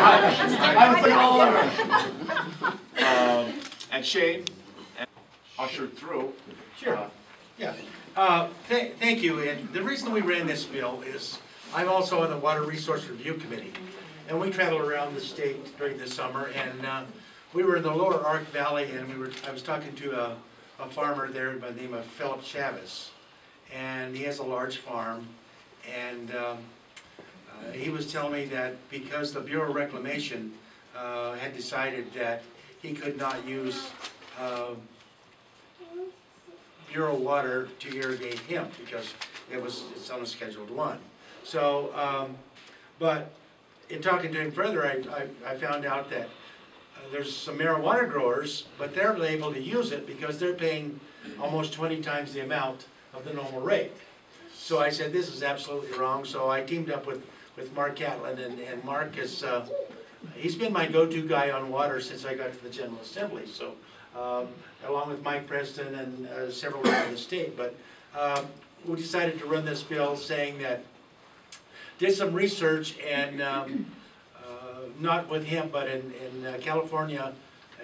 I was thinking all over. Um, And Shane, and ushered through. Sure, uh, yeah. Uh, th- Thank you, and the reason we ran this bill is, I'm also on the Water Resource Review Committee. And we travel around the state during the summer, and uh, we were in the lower Ark Valley, and we were, I was talking to a, a farmer there by the name of Philip Chavez. And he has a large farm, and um, uh, he was telling me that because the Bureau of Reclamation uh, had decided that he could not use uh, Bureau water to irrigate him because it was, it's on a scheduled one. So, um, but in talking to him further, I, I, I found out that uh, there's some marijuana growers, but they're able to use it because they're paying almost twenty times the amount of the normal rate. So I said, this is absolutely wrong, so I teamed up with, with Marc Catlin, and, and Marc is, uh, he's been my go-to guy on water since I got to the General Assembly, so, um, along with Mike Preston and uh, several around the state, but, um, we decided to run this bill saying that, did some research and, um, uh, not with him, but in, in uh, California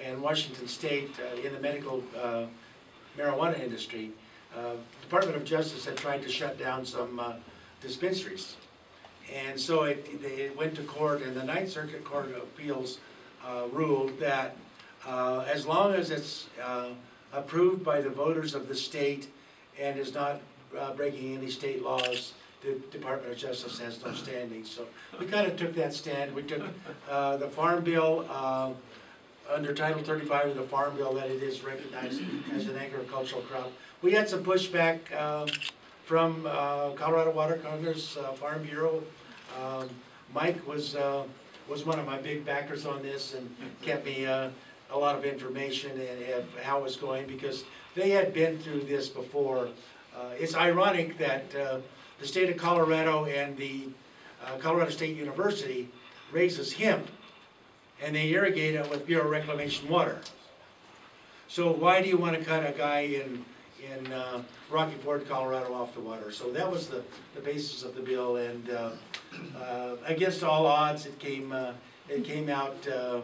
and Washington State, uh, in the medical, uh, marijuana industry, uh, Department of Justice had tried to shut down some uh, dispensaries. And so it, it went to court, and the Ninth Circuit Court of Appeals uh, ruled that uh, as long as it's uh, approved by the voters of the state and is not uh, breaking any state laws, the Department of Justice has no standing. So we kind of took that stand. We took uh, the Farm Bill, uh, under Title 35 of the Farm Bill, that it is recognized as an agricultural crop. We had some pushback um, from uh, Colorado Water Congress, uh, Farm Bureau. Um, Mike was, uh, was one of my big backers on this and kept me a lot of information and how it was going because they had been through this before. It's ironic that the state of Colorado and the Colorado State University raises hemp and they irrigate it with Bureau Reclamation water. So why do you want to cut a guy in, in uh, Rocky Ford, Colorado off the water? So that was the, the basis of the bill, and uh, uh, against all odds, it came, uh, it came out uh, uh,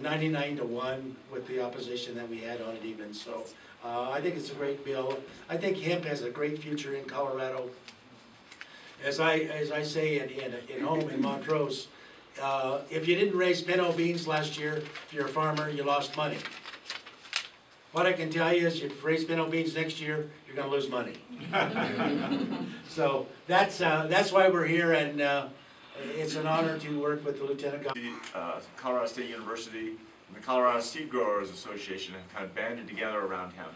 ninety-nine to one with the opposition that we had on it even, so I think it's a great bill. I think hemp has a great future in Colorado. As I, as I say in, in, in home in Montrose, if you didn't raise pinto beans last year, if you're a farmer, you lost money. What I can tell you is if you raise pinto beans next year, you're gonna lose money. So that's, uh, that's why we're here and, uh, it's an honor to work with the Lieutenant Governor. The uh, Colorado State University and the Colorado Seed Growers Association have kind of banded together around him.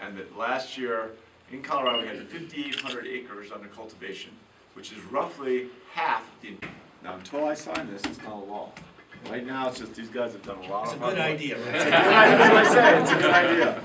And that last year, in Colorado, we had fifty-eight hundred acres under cultivation, which is roughly half the. Now, until I sign this, it's not a law. Right now, it's just these guys have done a lot It's a of hard good work. idea, It's a good idea, that's what I say, it's a good idea.